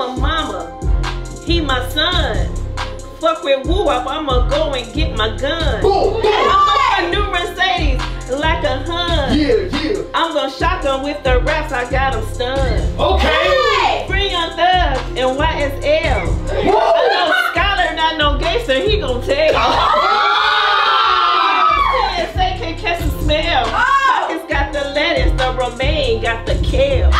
I'm a mama. He my son. Fuck with woo up, I'ma go and get my gun. Boom, boom. I'm a new Mercedes like a hun. Yeah, yeah. I'm gonna shock 'em with the raps, I got 'em stunned. Okay. Free on thugs and YSL. I know Scholar, not no gangster, he gon' tell. Say can catch the smell. Pockets got the lettuce, the romaine got the kale.